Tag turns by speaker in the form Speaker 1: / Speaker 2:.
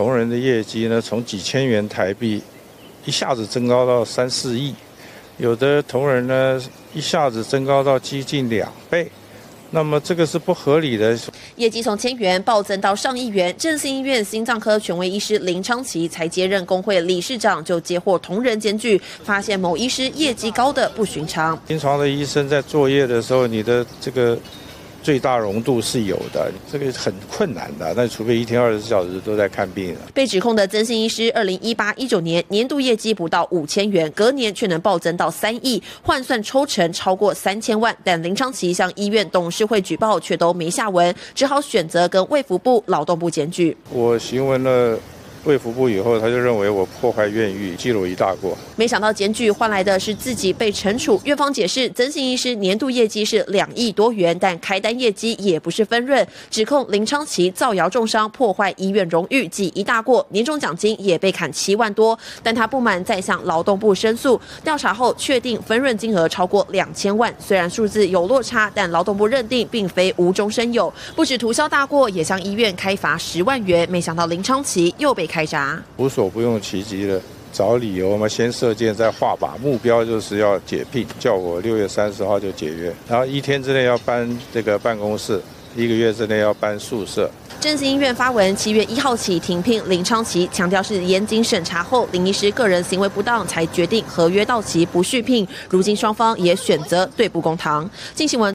Speaker 1: 同仁的业绩呢，从几千元台币一下子增高到三四亿，有的同仁呢一下子增高到接近两倍。那么这个是不合理的。
Speaker 2: 业绩从千元暴增到上亿元，振兴医院心脏科权威医师林昌奇才接任工会理事长，就接获同仁检举，发现某医师业绩高的不寻常。
Speaker 1: 临床的医生在作业的时候，你的这个。最大容度是有的，这个很困难的。那除非一天二十四小时都在看病了。
Speaker 2: 被指控的曾姓医师，二零一八一九年年度业绩不到五千元，隔年却能暴增到三亿，换算抽成超过三千万。但林昌奇向医院董事会举报，却都没下文，只好选择跟卫福部、劳动部检举。
Speaker 1: 我询问了。卫福部以后，他就认为我破坏院誉，记录一大过。
Speaker 2: 没想到检举换来的是自己被惩处。院方解释，曾姓医师年度业绩是两亿多元，但开单业绩也不是分润。指控林昌奇造谣重伤，破坏医院荣誉，记一大过。年终奖金也被砍七万多，但他不满，再向劳动部申诉。调查后确定分润金额超过两千万，虽然数字有落差，但劳动部认定并非无中生有。不止涂销大过，也向医院开罚十万元。没想到林昌奇又被。开闸
Speaker 1: 无所不用其极的找理由嘛，先射箭再画靶，目标就是要解聘，叫我六月三十号就解约，然后一天之内要搬这个办公室，一个月之内要搬宿舍。
Speaker 2: 振兴医院发文，七月一号起停聘林昌奇，强调是严谨审查后，林医师个人行为不当才决定合约到期不续聘。如今双方也选择对簿公堂。进新闻。